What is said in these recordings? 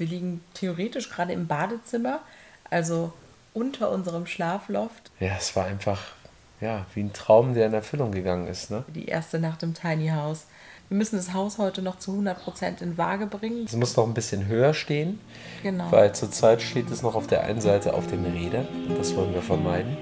Wir liegen theoretisch gerade im Badezimmer, also unter unserem Schlafloft. Ja, es war einfach ja, wie ein Traum, der in Erfüllung gegangen ist. Ne? Die erste Nacht im Tiny House. Wir müssen das Haus heute noch zu 100% in Waage bringen. Es muss noch ein bisschen höher stehen, Genau. weil zurzeit steht es noch auf der einen Seite auf den Rädern. Das wollen wir vermeiden.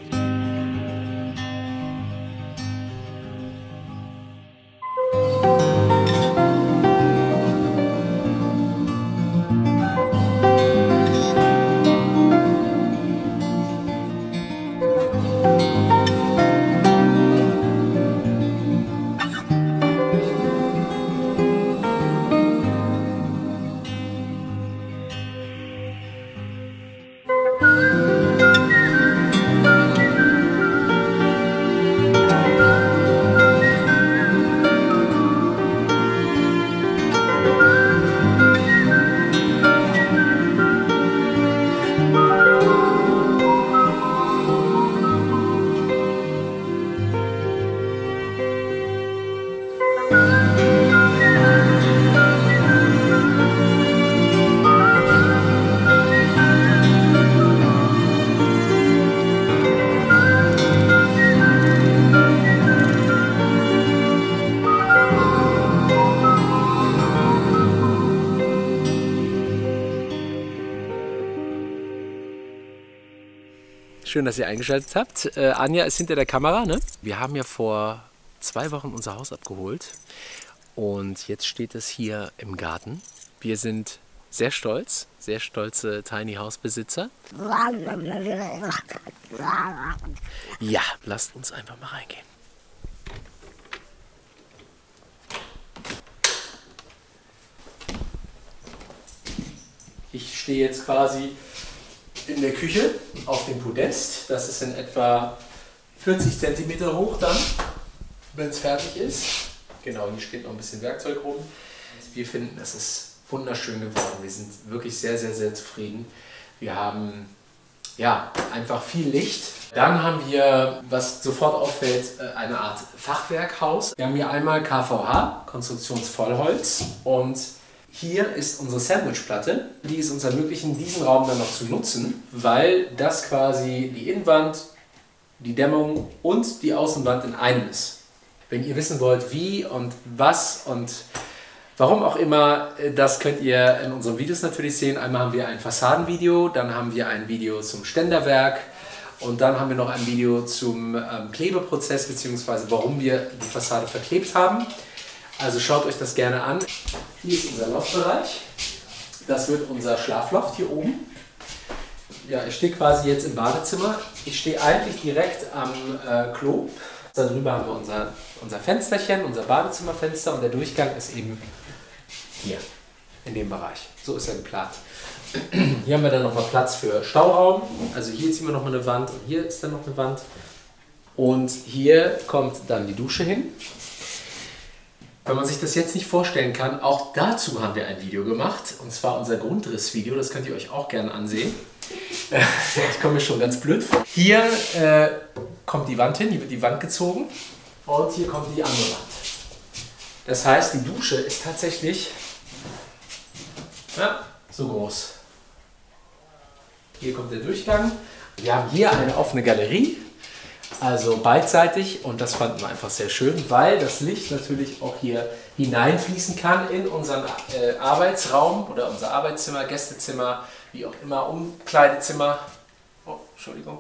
Schön, dass ihr eingeschaltet habt. Äh, Anja ist hinter der Kamera. Ne? Wir haben ja vor zwei Wochen unser Haus abgeholt und jetzt steht es hier im Garten. Wir sind sehr stolz, sehr stolze Tiny House Besitzer. Ja, lasst uns einfach mal reingehen. Ich stehe jetzt quasi in der Küche auf dem Podest. Das ist in etwa 40 cm hoch dann, wenn es fertig ist. Genau, hier steht noch ein bisschen Werkzeug rum. Wir finden, es ist wunderschön geworden. Wir sind wirklich sehr, sehr, sehr zufrieden. Wir haben ja einfach viel Licht. Dann haben wir, was sofort auffällt, äh, eine Art Fachwerkhaus. Wir haben hier einmal KVH, Konstruktionsvollholz und hier ist unsere Sandwichplatte, die es uns ermöglichen, diesen Raum dann noch zu nutzen, weil das quasi die Innenwand, die Dämmung und die Außenwand in einem ist. Wenn ihr wissen wollt, wie und was und warum auch immer, äh, das könnt ihr in unseren Videos natürlich sehen. Einmal haben wir ein Fassadenvideo, dann haben wir ein Video zum Ständerwerk und dann haben wir noch ein Video zum ähm, Klebeprozess bzw. warum wir die Fassade verklebt haben. Also schaut euch das gerne an. Hier ist unser Loftbereich. Das wird unser Schlafloft hier oben. Ja, ich stehe quasi jetzt im Badezimmer. Ich stehe eigentlich direkt am äh, Klo. Darüber haben wir unser, unser Fensterchen, unser Badezimmerfenster und der Durchgang ist eben hier, in dem Bereich. So ist er geplant. Hier haben wir dann nochmal Platz für Stauraum. Also hier ziehen wir nochmal eine Wand und hier ist dann noch eine Wand. Und hier kommt dann die Dusche hin. Wenn man sich das jetzt nicht vorstellen kann, auch dazu haben wir ein Video gemacht. Und zwar unser Grundrissvideo, das könnt ihr euch auch gerne ansehen. Ich komme mir schon ganz blöd vor. Hier äh, kommt die Wand hin, hier wird die Wand gezogen. Und hier kommt die andere Wand. Das heißt, die Dusche ist tatsächlich ja, so groß. Hier kommt der Durchgang. Wir haben hier eine offene Galerie, also beidseitig und das fanden wir einfach sehr schön, weil das Licht natürlich auch hier hineinfließen kann in unseren äh, Arbeitsraum oder unser Arbeitszimmer, Gästezimmer, wie auch immer, Umkleidezimmer. Oh, Entschuldigung.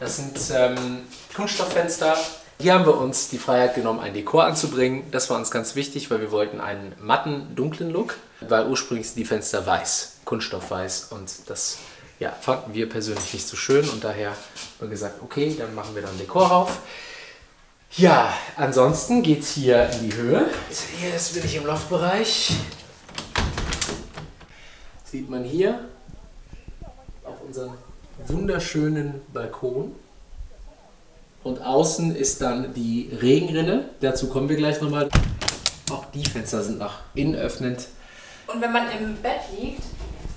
Das sind ähm, Kunststofffenster. Hier haben wir uns die Freiheit genommen, ein Dekor anzubringen. Das war uns ganz wichtig, weil wir wollten einen matten, dunklen Look, weil ursprünglich sind die Fenster weiß, Kunststoffweiß und das ja, fanden wir persönlich nicht so schön und daher haben wir gesagt, okay, dann machen wir dann Dekor rauf. Ja, ansonsten geht es hier in die Höhe. Hier ist bin ich im Loftbereich. Sieht man hier auf unseren wunderschönen Balkon. Und außen ist dann die Regenrinne. Dazu kommen wir gleich nochmal. Auch die Fenster sind nach innen öffnend. Und wenn man im Bett liegt,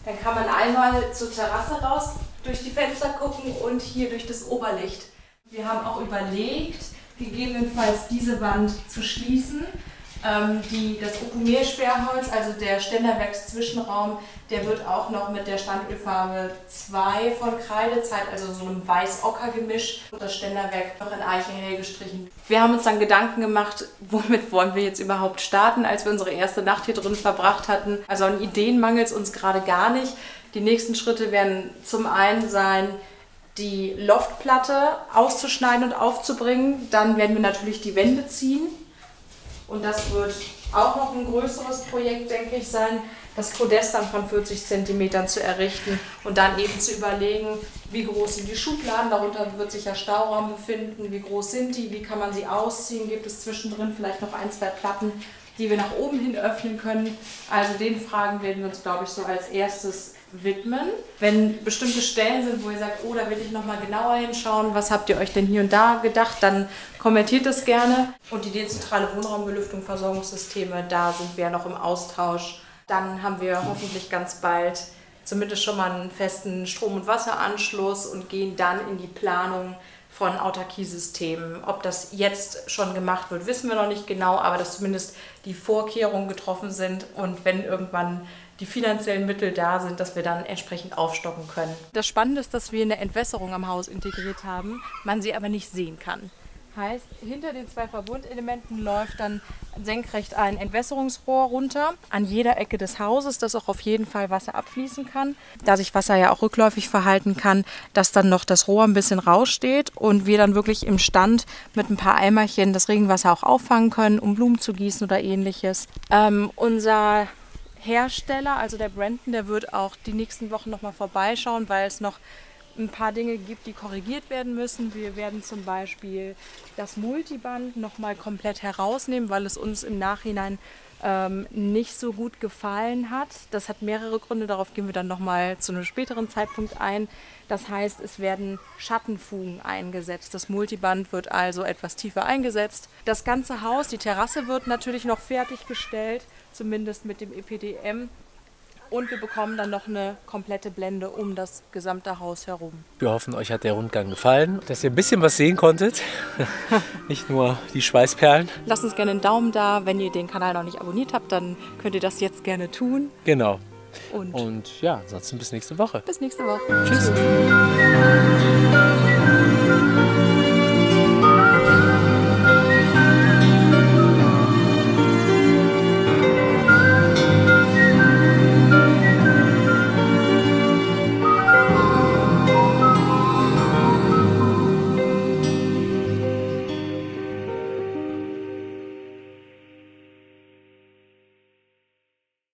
dann kann man einmal zur Terrasse raus durch die Fenster gucken und hier durch das Oberlicht. Wir haben auch überlegt, gegebenenfalls diese Wand zu schließen die, das Okumer-Sperrholz, also der Ständerwerkszwischenraum, der wird auch noch mit der Standölfarbe 2 von Kreidezeit, also so einem Weiß-Ocker-Gemisch, und das Ständerwerk noch in Eiche hell gestrichen. Wir haben uns dann Gedanken gemacht, womit wollen wir jetzt überhaupt starten, als wir unsere erste Nacht hier drin verbracht hatten. Also an Ideen mangelt es uns gerade gar nicht. Die nächsten Schritte werden zum einen sein, die Loftplatte auszuschneiden und aufzubringen. Dann werden wir natürlich die Wände ziehen. Und das wird auch noch ein größeres Projekt, denke ich, sein, das Podest dann von 40 cm zu errichten und dann eben zu überlegen, wie groß sind die Schubladen, darunter wird sich ja Stauraum befinden, wie groß sind die, wie kann man sie ausziehen, gibt es zwischendrin vielleicht noch ein, zwei Platten, die wir nach oben hin öffnen können. Also den Fragen werden wir uns, glaube ich, so als erstes widmen. Wenn bestimmte Stellen sind, wo ihr sagt, oh, da will ich nochmal genauer hinschauen, was habt ihr euch denn hier und da gedacht, dann kommentiert es gerne. Und die dezentrale Wohnraumbelüftung, Versorgungssysteme, da sind wir noch im Austausch. Dann haben wir hoffentlich ganz bald zumindest schon mal einen festen Strom- und Wasseranschluss und gehen dann in die Planung von Autarkiesystemen. Ob das jetzt schon gemacht wird, wissen wir noch nicht genau, aber dass zumindest die Vorkehrungen getroffen sind und wenn irgendwann die finanziellen Mittel da sind, dass wir dann entsprechend aufstocken können. Das Spannende ist, dass wir eine Entwässerung am Haus integriert haben, man sie aber nicht sehen kann. Heißt, hinter den zwei Verbundelementen läuft dann senkrecht ein Entwässerungsrohr runter an jeder Ecke des Hauses, dass auch auf jeden Fall Wasser abfließen kann. Da sich Wasser ja auch rückläufig verhalten kann, dass dann noch das Rohr ein bisschen raussteht und wir dann wirklich im Stand mit ein paar Eimerchen das Regenwasser auch auffangen können, um Blumen zu gießen oder ähnliches. Ähm, unser Hersteller, also der Brandon, der wird auch die nächsten Wochen nochmal vorbeischauen, weil es noch ein paar Dinge gibt, die korrigiert werden müssen. Wir werden zum Beispiel das Multiband nochmal komplett herausnehmen, weil es uns im Nachhinein ähm, nicht so gut gefallen hat. Das hat mehrere Gründe, darauf gehen wir dann nochmal zu einem späteren Zeitpunkt ein. Das heißt, es werden Schattenfugen eingesetzt. Das Multiband wird also etwas tiefer eingesetzt. Das ganze Haus, die Terrasse wird natürlich noch fertiggestellt zumindest mit dem EPDM. Und wir bekommen dann noch eine komplette Blende um das gesamte Haus herum. Wir hoffen, euch hat der Rundgang gefallen, dass ihr ein bisschen was sehen konntet. nicht nur die Schweißperlen. Lasst uns gerne einen Daumen da. Wenn ihr den Kanal noch nicht abonniert habt, dann könnt ihr das jetzt gerne tun. Genau. Und, Und ja, ansonsten bis nächste Woche. Bis nächste Woche. Tschüss. Tschüss.